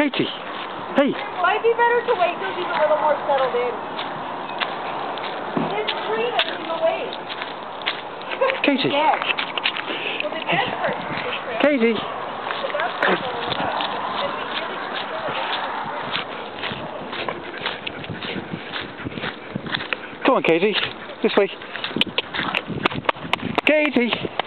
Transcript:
Katie. Hey. Might be better to wait till he's a little more settled in. His tree doesn't even wait. Katie. Yeah. Well, the dead person. Katie. Come on, Katie. This way. Katie.